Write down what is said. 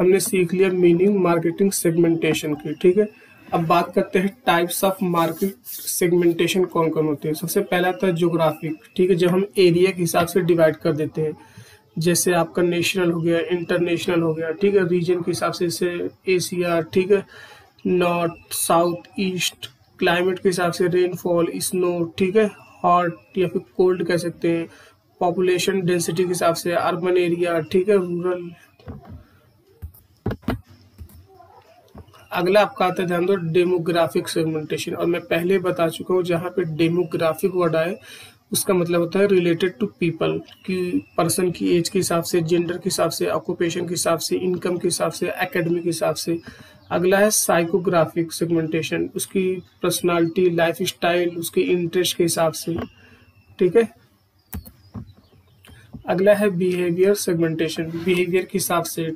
हमने सीख लिया मीनिंग मार्केटिंग सेगमेंटेशन की, ठीक है? अब बात करते हैं टाइप्स ऑफ़ मार्केट सेगमेंटेशन कौन कौन होते हैं। सबसे पहला था जोग्राफिक ठीक है? जब हम एरिया के हिसाब से डिवाइड कर देते हैं, जैसे आपका नेशनल हो गया इंटरनेशनल हो गया, ठीक है? रीजन के हिसाब से जैसे एशिया ठीक है? नॉर्थ साउथ ईस्ट क्लाइमेट के हिसाब से रेनफॉल स्नो ठीक है? हॉट या फिर कोल्ड कह सकते हैं। पॉपुलेशन डेंसिटी के हिसाब से अर्बन एरिया ठीक है? रूरल अगला आपका आता है, ध्यान दो डेमोग्राफिक सेगमेंटेशन और मैं पहले बता चुका हूँ, जहाँ पे डेमोग्राफिक वर्ड आए, उसका मतलब होता है रिलेटेड टू पीपल कि पर्सन की एज के हिसाब से जेंडर के हिसाब से ऑक्यूपेशन के हिसाब से इनकम के हिसाब से एकेडमिक के हिसाब से। अगला है साइकोग्राफिक सेगमेंटेशन उसकी पर्सनालिटी लाइफ स्टाइल उसके इंटरेस्ट के हिसाब से। ठीक है? अगला है बिहेवियर सेगमेंटेशन बिहेवियर के हिसाब से